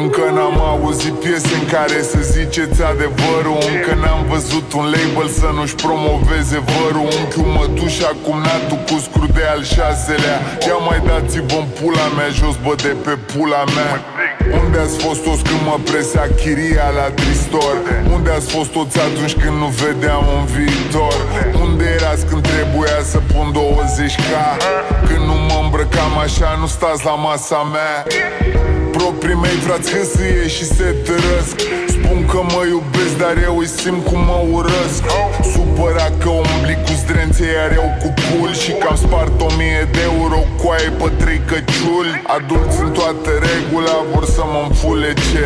Încă n-am auzit piese în care să ziceți adevărul Încă n-am văzut un label să nu-și promoveze vărul Unchiul mă duș acum natu cu scur de al șaselea Ia mai dați-vă în pula mea, jos bă de pe pula mea unde ați fost toți când mă presea chiria la tristor? Unde ați fost toți atunci când nu vedeam un viitor? Unde erați când trebuia să pun 20k? Când nu mă îmbrăcam așa, nu stați la masa mea. Proprii mei frați hâsâie și se tărăsc Spun că mă iubesc, dar eu îi simt cum mă urăsc. Supărat că umbli cu zdrențe, iar eu cu pul Și că am spart o mie de euro cu aia pe trei căciuli Adulți în toată regula, vor să mă înfulece.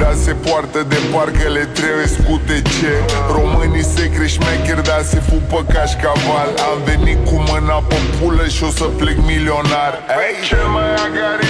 Dar se poartă de parcă le trebuie scutece Românii se creșmecheri, dar se fupă cașcaval Am venit cu mâna pe pulă și o să plec milionar. Ei, cel mai agarici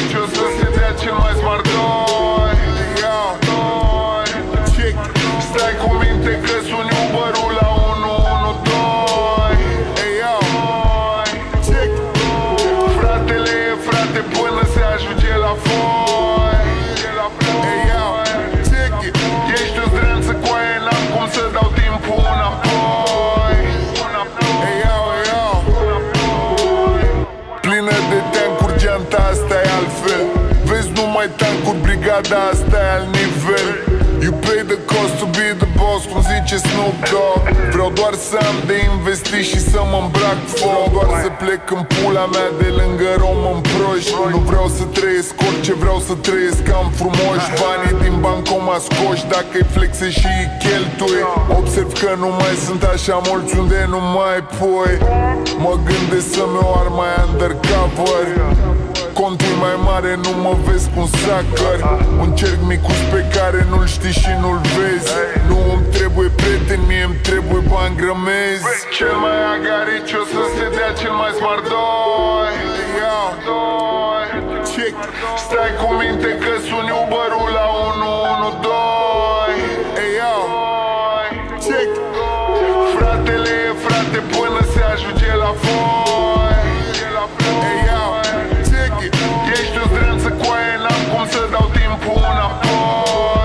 brigada asta e alt nivel. You pay the cost to be the boss, cum zice Snoop Dogg. Vreau doar să am de investit și să mă îmbrac foc. Doar să plec în pula mea de lângă român proști. Nu vreau să trăiesc orice, vreau să trăiesc cam frumos. Banii din bancoma scoși, dacă-i flexe și îi cheltui. Observ că nu mai sunt așa mulți unde nu mai pui. Mă gândesc să-mi o ar mai undercover contul mai mare, nu mă vezi cu un sacăr Un cerc micus pe care nu-l știi și nu-l vezi. Nu îmi trebuie prieten, mie îmi trebuie bani grămezi. Păi, cel mai agarici o să se dea cel mai smart doi. Check. Stai cu minte că suni Uber-ul la 112 Ei, iau Check. Fratele e frate până se ajunge la fond born, I'm.